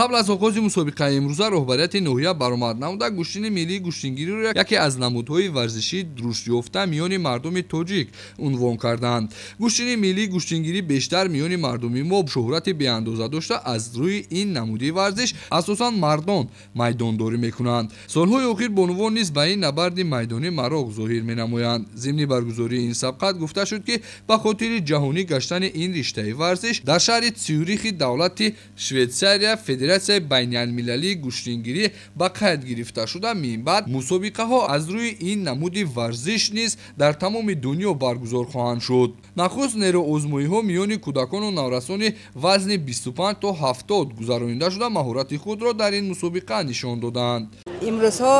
қабл аз оғози мусобиқаи имрӯза роҳбарияти ноҳия баромад намуда гӯштини миллии гӯштингириро яке аз намудҳои варзишӣ рушдёфта миёни мардуми тоҷик унвон карданд. Гӯштини миллии гӯштингирӣ бештар миёни мардуми мо шӯҳрати беандоза дошта аз рӯи ин намуди варзиш асосан мардон майдондорӣ мекунанд. Солҳои охир бонувон низ ба ин набарди майдонӣ мароғ зоҳир менамоянд. Зимни баргузории ин сабқат гуфта шуд ки ба хотири ҷаҳонӣ гаштани ин риштаи варзиш дар шаҳри цюрихи давлати шветсария федератсияи байналмилалии гӯштингирӣ ба қайд гирифта шуда минбаъд мусобиқаҳо аз рӯи ин намуди варзиш низ дар тамоми дунё баргузор хоҳанд шуд нахуст нерӯозмӯиҳо миёни кӯдакону наврасони вазни 25 то 70 гузаронида шуда маҳорати худро дар ин мусобиқа нишон доданд имрӯзҳо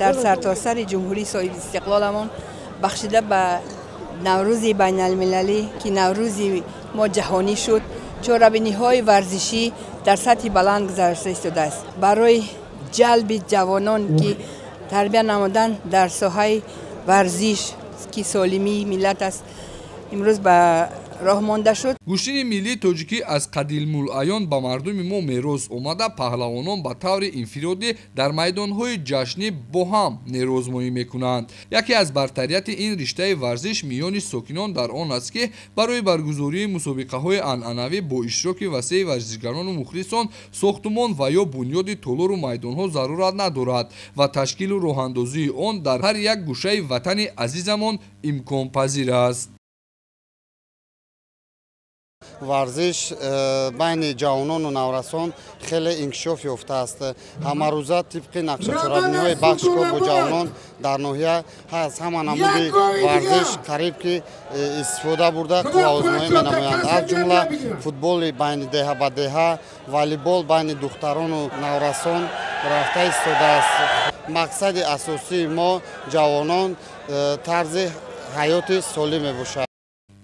дар сартосари ҷумҳурии соҳиби истиқлоламон бахшида ба наврӯзи байналмилалӣ ки наврӯзи мо ҷаҳонӣ шуд чорабиниҳои варзишӣ дар сатҳи баланд гузашта истодааст. Барои ҷалби ҷавонон ки тарбия намудан дар соҳаи варзиш ки солимии миллат аст имрӯз ба роҳ монда шуд. Гӯштини миллии тоҷикӣ аз қадимулаён ба мардуми мо мерос омада паҳлавонон ба таври инфиродӣ дар майдонҳои ҷашнӣ бо ҳам нерӯозмоӣ мекунанд. Яке аз бартарияти ин риштаи варзиш миёни сокинон дар он аст ки барои баргузории мусобиқаҳои анъанавӣ бо иштироки васеи варзишгарону мухлисон сохтумон ва ё бунёди толору майдонҳо зарурат надорад ва ташкилу роҳандозии он дар ҳар як гӯшаи ватани азизамон имконпазир аст ورزش بین جوانان و نورسان خیلی انکشاف یافته است. همه روزا طبق نقشه چرابنی های بخش کو با جوانان در ناحیه هست. همه نمود ورزش قریب که استفاده برده قواز آزمایی می نمایند از جمله فوتبال بین دهه به دهه والیبال بین دختران و نورسان رفته استفاده است. مقصد اساسی ما جوانان طرز حیات سالم باشد.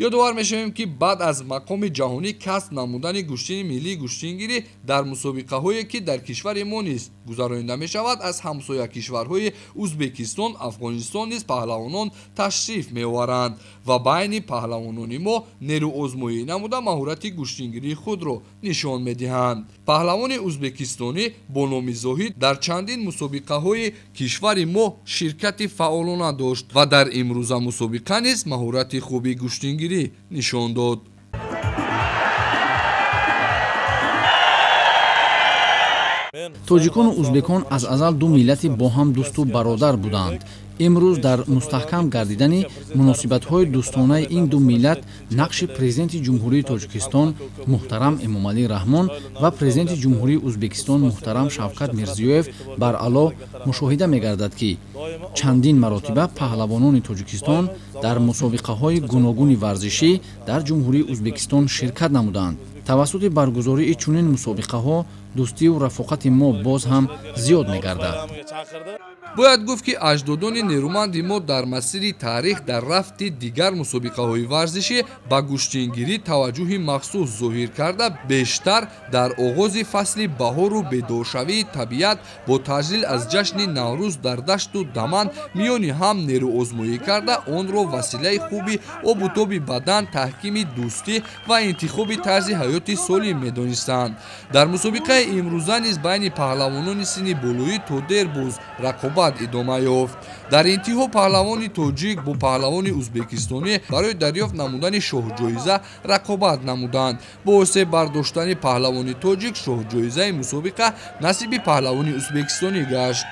Асосии мо ҷавонон э, тарзи ҳаёти солим мебошад ёдовар мешавем ки баъд аз мақоми ҷаҳонӣ касб намудани гӯштини миллии гӯштингирӣ дар мусобиқаҳое ки дар кишвари мо низ гузаронида мешавад аз ҳамсоя кишварҳои ӯзбекистон афғонистон низ паҳлавонон ташриф меоваранд ва байни паҳлавонони мо нерӯозмоӣ намуда маҳорати гӯштингирии худро нишон медиҳанд паҳлавони ӯзбекистонӣ бо номи зоҳид дар чандин мусобиқаҳои кишвари мо ширкати фаъолона дошт ва дар имрӯза мусобиқа низ маҳорати хуби نشان داد. Тоҷикону ӯзбекон аз азал ду миллати бо ҳам дӯсту бародар буданд. Имрӯз дар мустаҳкам гардидани муносибатҳои дӯстонаи ин ду миллат нақши президенти ҷумҳурии тоҷикистон муҳтарам эмомалӣ раҳмон ва президенти ҷумҳурии ӯзбекистон муҳтарам шавкат мирзиёев баръало мушоҳида мегардад ки чандин маротиба паҳлавонони тоҷикистон дар мусобиқаҳои гуногуни варзишӣ дар ҷумҳурии ӯзбекистон ширкат намуданд. Тавассути баргузории чунин мусобиқаҳо дӯстиву рафоқати мо боз ҳам зиёд мегардад. Бояд гуфт ки аҷдодони нерӯманди мо дар масири таърих дар рафти дигар мусобиқаҳои варзишӣ ба гӯштингирӣ таваҷҷӯҳи махсус зоҳир карда бештар дар оғози фасли баҳору бедоршавии табиат бо таҷлил аз ҷашни наврӯз дар дашту даман миёни ҳам нерӯозмоӣ карда онро василаи хуби обутоби бадан таҳкими дӯстӣ ва интихоби тарзи ҳаёти солим медонистанд дар мусобиқаи имрӯза низ байни паҳлавонони синни болоӣ то дер боз рақобат идома ёфт. Дар интиҳо паҳлавони тоҷик бо паҳлавони ӯзбекистонӣ барои дарёфт намудани шоҳҷоиза рақобат намуданд. Боисе бардоштани паҳлавони тоҷик шоҳҷоизаи мусобиқа насиби паҳлавони ӯзбекистонӣ гашт